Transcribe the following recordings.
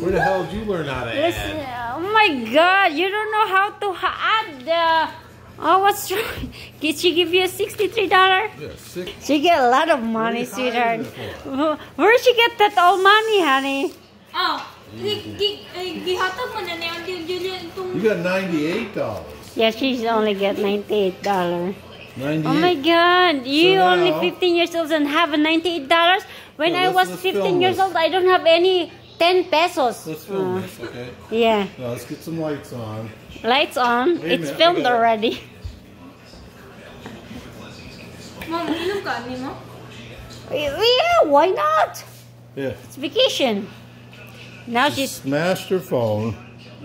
Where the hell did you learn how to Listen, add? oh my god, you don't know how to ha- add the. Oh, what's wrong? Did she give you a $63? Yeah, six. She get a lot of money, What are sweetheart. Where'd she get that all money, honey? Oh, gi- gi- gihatag mo na ni Auntie Julia. You got ninety-eight dollars. Yeah, she's only get $98. Ninety-eight. Oh my god, you So only 15 years old and have $98? When Yeah, I was 15 years old, I don't have any 10 pesos. Let's film Uh, this, okay? Yeah, Now let's get some lights on. lights on. Wait It's minute, filmed already. Mom, inom ka, ni mo? Yeah, why not? Yeah. It's vacation. Now she's Smashed her phone.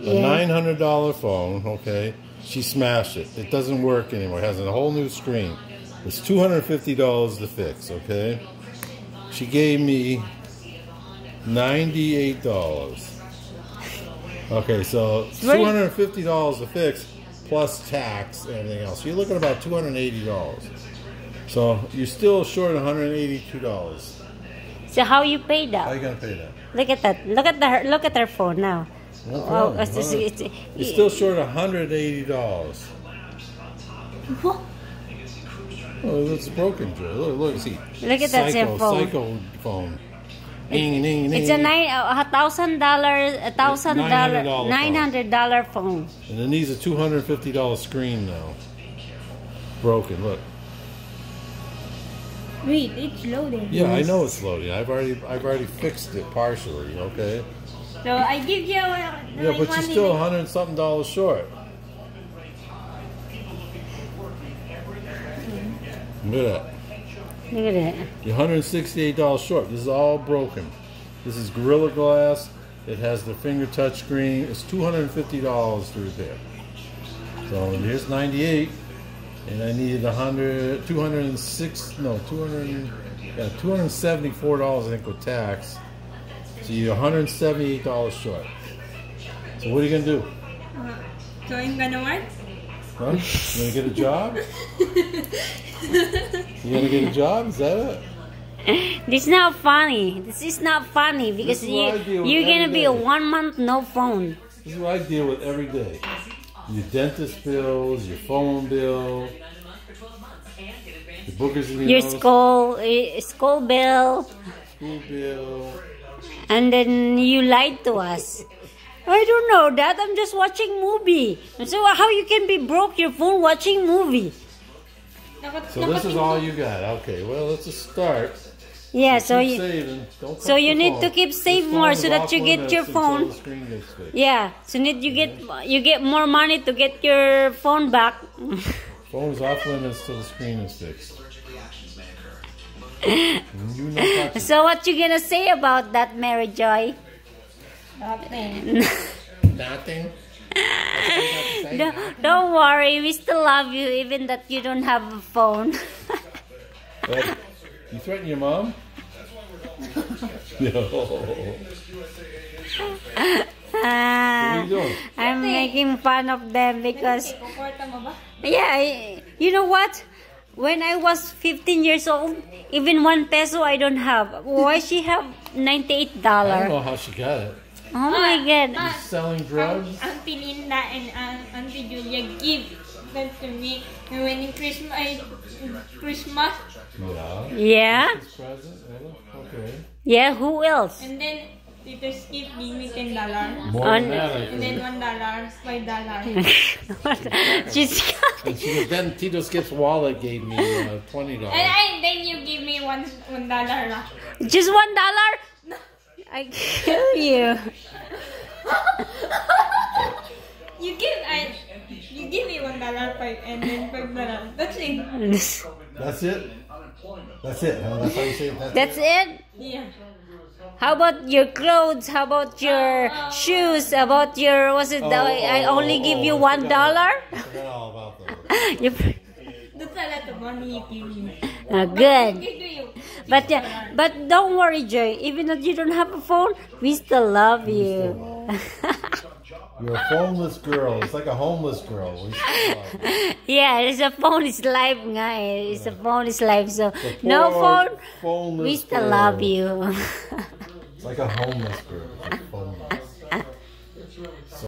A nine hundred dollar phone. Okay. She smashed it. It doesn't work anymore. It has a whole new screen. It's two hundred fifty dollars to fix. Okay. She gave me ninety-eight dollars. Okay, so two hundred fifty dollars to fix plus tax and everything else. You're looking at about two hundred eighty dollars. So you're still short one hundred eighty-two dollars. so how you pay that? How that? you gonna pay that? Look at that. Look at the look at her phone now. No Oh, it's, it's, it's, You're still short hundred eighty dollars. What? Oh, it's broken, Joe. Look, look, see. Look at that psycho, same phone. Psycho phone. Ding, ding, ding. It's a nine a thousand dollar a thousand dollar $900 nine hundred dollar phone. And it needs a two hundred fifty dollar screen now. Broken. Look. Wait, it's loading. Yeah, I know it's loading. I've already, I've already fixed it partially. Okay. So, I give you uh, Yeah, like but you're still a hundred something dollars short. Look at that. Look at that. You're $168 short. This is all broken. This is Gorilla Glass. It has the finger touch screen. It's $250 to repair. So here's 98 and I needed 100 206 no 200 yeah, $274 I think with tax. So you're $178 short. So what are you going to do? So, yung ganawan? Huh? You to get a job? You to get a job? Is that it? This is not funny. This is not funny because This is what I you you're gonna every be a one month no phone. This is what I deal with every day. Your dentist bills, your phone bill, your bookers in Your school eh, school bill, school bill. and then you lied to us. I don't know that. I'm just watching movie. So how you can be broke your phone watching movie? So this is all you got. Okay, well, it's a start. Yeah. So Keep you saving. Don't so you need phone. to keep This save more so that you get your phone. the screen gets fixed. yeah. So need you get you get more money to get your phone back. Phone's off limits till the screen is fixed. You not touch it. so what you gonna say about that, Mary Joy? Nothing. Nothing. don't, don't worry, we still love you even that you don't have a phone. Hey, you threaten your mom? No. What are you doing? I'm making fun of them because Kukorta mo ba? yeah, I, you know what? When I was 15 years old, even one peso I don't have. Why she have 98 dollar I don't know how she got it. Oh my god! Ah, Selling drugs? Auntie Linda and uh, Auntie Julia give that to me when in Christmas, I, Christmas, Yeah. Yeah, This present? Really? Okay. yeah. Who else? and then Tito Skip give me ten dollar, More On- than that, and then one dollar, five dollar. She's And she, then Tito Skip's wallet gave me uh, twenty and dollars. I, then you give me one one dollar. just one dollar. I kill you. You give I, you give me one dollar five and then five dollar. That's it. That's it. That's it. Huh? That's how you say it. That's, That's it. Yeah. How about your clothes? How about your shoes? About your was it? Oh, the, I oh, only oh, give oh, you one forgot. dollar. I forgot all about that. You- That's a lot of money you give me. Ah, good. Give to you. But yeah, but don't worry, Joy. Even though you don't have a phone, we still love you. You're a phoneless girl. It's like a homeless girl. We still love you. yeah, it's a phone is life, nga. eh. It's a phone is life. So The no phone, we still girl. love you. It's like a homeless girl. She's phoneless.